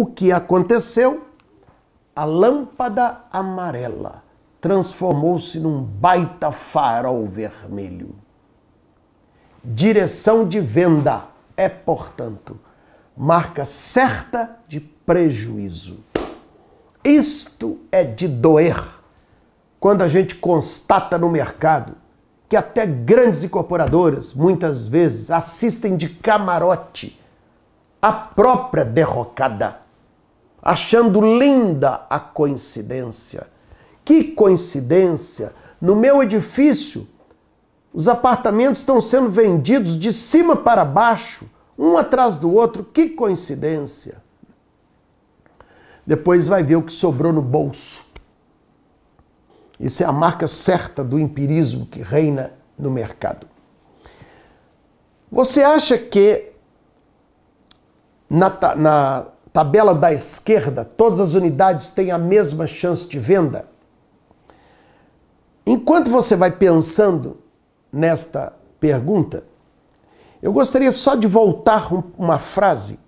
O que aconteceu? A lâmpada amarela transformou-se num baita farol vermelho. Direção de venda é, portanto, marca certa de prejuízo. Isto é de doer quando a gente constata no mercado que até grandes incorporadoras muitas vezes assistem de camarote a própria derrocada, achando linda a coincidência. Que coincidência! No meu edifício, os apartamentos estão sendo vendidos de cima para baixo, um atrás do outro. Que coincidência! Depois vai ver o que sobrou no bolso. Isso é a marca certa do empirismo que reina no mercado. Você acha que na, na tabela da esquerda todas as unidades têm a mesma chance de venda? Enquanto você vai pensando nesta pergunta, eu gostaria só de voltar uma frase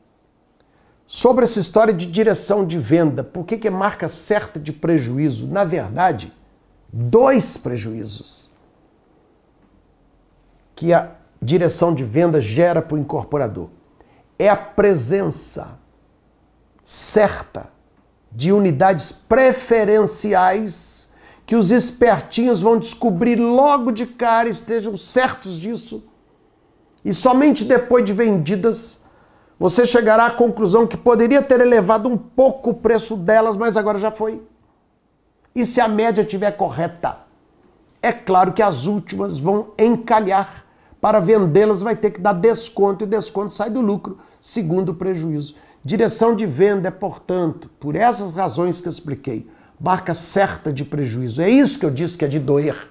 sobre essa história de direção de venda. Por que, que é marca certa de prejuízo? Na verdade, dois prejuízos que a direção de venda gera para o incorporador. É a presença certa de unidades preferenciais que os espertinhos vão descobrir logo de cara, estejam certos disso. E somente depois de vendidas você chegará à conclusão que poderia ter elevado um pouco o preço delas, mas agora já foi. E se a média estiver correta? É claro que as últimas vão encalhar. Para vendê-las vai ter que dar desconto e desconto sai do lucro, segundo o prejuízo. Direção de venda é, portanto, por essas razões que eu expliquei, marca certa de prejuízo. É isso que eu disse que é de doer.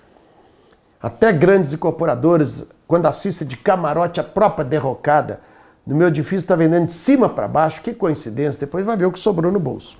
Até grandes incorporadores, quando assistem de camarote a própria derrocada, no meu edifício está vendendo de cima para baixo, que coincidência, depois vai ver o que sobrou no bolso.